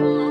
Oh.